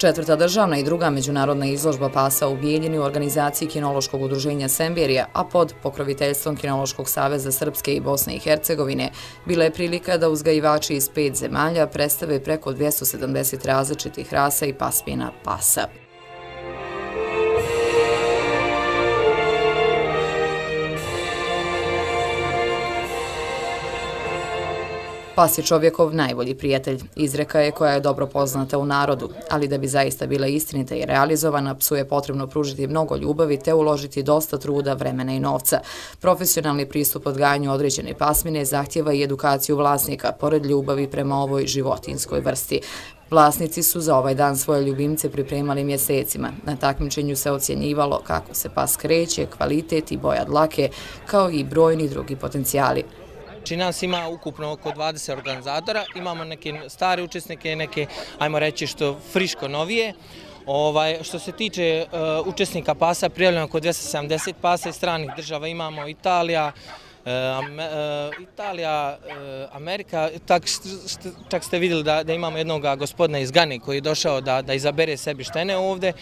Četvrta državna i druga međunarodna izložba pasa u Bijeljini u organizaciji Kinološkog udruženja Semberija, a pod pokroviteljstvom Kinološkog saveza Srpske i Bosne i Hercegovine, bila je prilika da uzgajivači iz pet zemalja predstave preko 270 različitih rasa i pasmina pasa. Pas je čovjekov najbolji prijatelj, izreka je koja je dobro poznata u narodu, ali da bi zaista bila istinita i realizovana, psu je potrebno pružiti mnogo ljubavi te uložiti dosta truda, vremena i novca. Profesionalni pristup odgajanju određene pasmine zahtjeva i edukaciju vlasnika, pored ljubavi prema ovoj životinskoj vrsti. Vlasnici su za ovaj dan svoje ljubimce pripremali mjesecima. Na takmičenju se ocjenjivalo kako se pas kreće, kvalitet i boja dlake, kao i brojni drugi potencijali. Znači nas ima ukupno oko 20 organizatora, imamo neke stare učesnike, neke, ajmo reći, što friško novije. Ovaj, što se tiče uh, učesnika pasa, prijavljamo oko 270 pasa. Iz stranih država, imamo Italija, eh, eh, Italija, Amerika, tak, čak ste vidjeli da, da imamo jednog gospodina iz Gane koji je došao da, da izabere sebi štene ovde,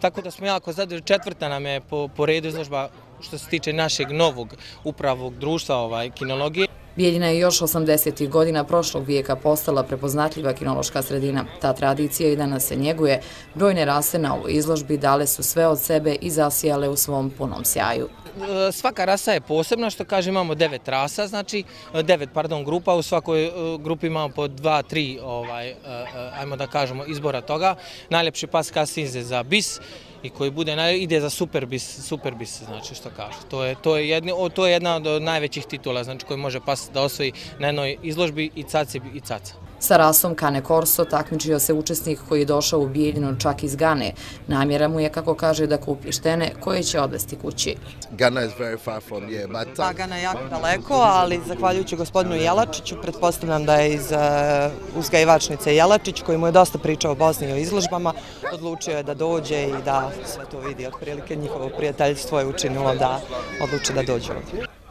tako da smo jako zadovoljni, četvrta nam je po, po redu izložba što se tiče našeg novog upravog društva ovaj, kinologije. Bijeljina je još 80. godina prošlog vijeka postala prepoznatljiva kinološka sredina. Ta tradicija i danas se njeguje. Brojne rase na ovoj izložbi dale su sve od sebe i zasijale u svom punom sjaju. E, svaka rasa je posebna, što kaže imamo devet rasa, znači e, devet, pardon, grupa, u svakoj e, grupi imamo po dva, tri, ovaj, ajmo da kažemo, izbora toga. Najljepši pas kasinze za bis, i koji bude ide za superbis, superbis znači što kaže. To je to je jedni to je jedna od najvećih titula znači koji može pas da osvoji na jednoj izložbi i caci i caca. Sa rasom Kane Corso takmičio se učesnik koji je došao u Bijeljinu čak iz Gane. Namjera mu je, kako kaže, da kupi štene koje će odvesti kući. Gana is very far from here. But... Pa Gana je jako daleko, ali zahvaljujući gospodinu Jelačiću, pretpostavljam da je iz uh, uzgajivačnice Jelačić, koji mu je dosta pričao o Bosni i o izložbama, odlučio je da dođe i da sve to vidi. Otprilike njihovo prijateljstvo je učinilo da odluče da dođe ovdje.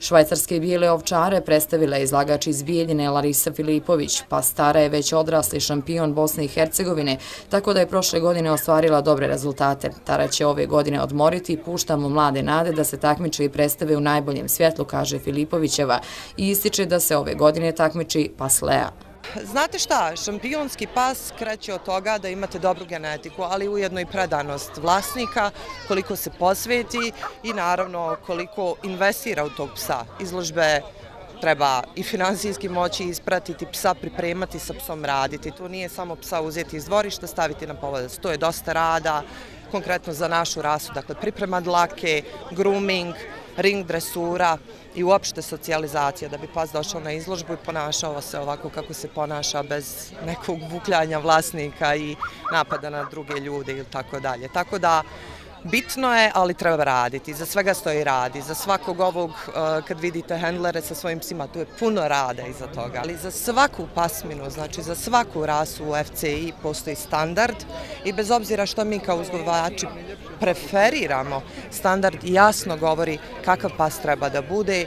Švajcarske bijele ovčare predstavila je izlagač iz Bijeljine Larisa Filipović, pa stara je već odrasli šampion Bosne i Hercegovine, tako da je prošle godine ostvarila dobre rezultate. Tara će ove godine odmoriti i puštamo mlade nade da se takmiče i predstave u najboljem svjetlu, kaže Filipovićeva, i ističe da se ove godine takmiči Paslea. Znate šta, šampionski pas kreće od toga da imate dobru genetiku, ali ujedno i predanost vlasnika, koliko se posveti i naravno koliko investira u tog psa. Izložbe treba i finansijski moći ispratiti psa, pripremati sa psom raditi. To nije samo psa uzeti iz dvorišta, staviti na povodac. To je dosta rada, konkretno za našu rasu, dakle priprema dlake, grooming, ring dresura i uopšte socijalizacija da bi pas došao na izložbu i ponašao se ovako kako se ponaša bez nekog vukljanja vlasnika i napada na druge ljude ili tako dalje. Tako da bitno je, ali treba raditi. Za svega stoji radi. Za svakog ovog, uh, kad vidite handlere sa svojim psima, tu je puno rada iza toga. Ali za svaku pasminu, znači za svaku rasu u FCI postoji standard i bez obzira što mi kao uzgovači preferiramo, standard jasno govori kakav pas treba da bude,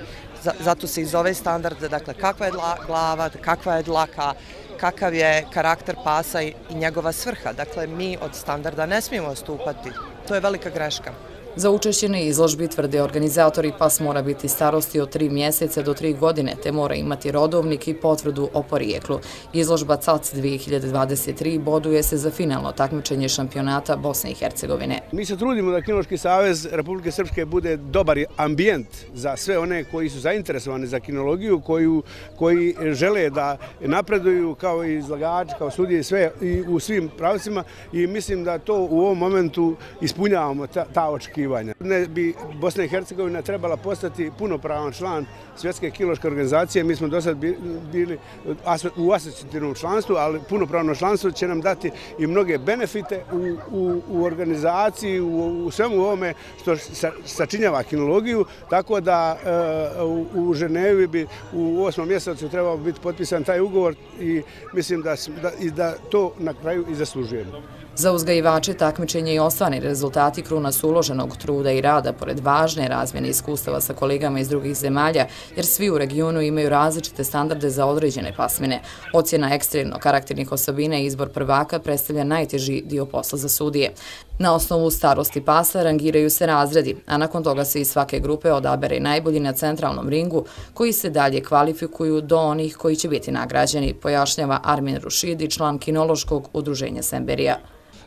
zato se iz ove standard, dakle kakva je glava, kakva je dlaka, kakav je karakter pasa i njegova svrha. Dakle, mi od standarda ne smijemo stupati. To je velika greška. Za učešće na izložbi tvrde organizatori pas mora biti starosti od 3 mjeseca do 3 godine, te mora imati rodovnik i potvrdu o porijeklu. Izložba CAC 2023 boduje se za finalno takmičenje šampionata Bosne i Hercegovine. Mi se trudimo da Kinološki savez Republike Srpske bude dobar ambijent za sve one koji su zainteresovani za kinologiju, koji žele da napreduju kao izlagači, kao sudije i sve u svim pravcima i mislim da to u ovom momentu ispunjavamo ta očekivanja očekivanja. Ne bi Bosna i Hercegovina trebala postati punopravan član svjetske kiloške organizacije. Mi smo do sad bili u asocijativnom članstvu, ali punopravno članstvo će nam dati i mnoge benefite u u, u organizaciji, u u svemu ovome što sačinjava kinologiju. Tako da e, u Ženevi bi u osmom mjesecu trebao biti potpisan taj ugovor i mislim da to na kraju i zaslužujemo. Za uzgajivače takmičenje i osvani rezultati kruna su uloženog ogromnog truda i rada pored važne razmjene iskustava sa kolegama iz drugih zemalja, jer svi u regionu imaju različite standarde za određene pasmine. Ocjena ekstremno karakternih osobina i izbor prvaka predstavlja najteži dio posla za sudije. Na osnovu starosti pasa rangiraju se razredi, a nakon toga se iz svake grupe odabere najbolji na centralnom ringu, koji se dalje kvalifikuju do onih koji će biti nagrađeni, pojašnjava Armin Rušidi, član kinološkog udruženja Semberija.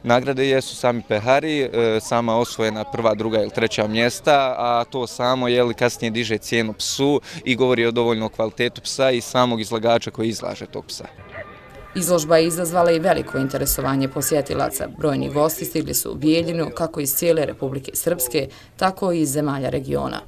Nagrade jesu sami pehari, e, sama osvojena prva, druga ili treća mjesta, a to samo je kasnije diže cijenu psu i govori o dovoljno kvalitetu psa i samog izlagača koji izlaže tog psa. Izložba je izazvala i veliko interesovanje posjetilaca. Brojni gosti stigli su u Bijeljinu, kako iz cijele Republike Srpske, tako i iz zemalja regiona.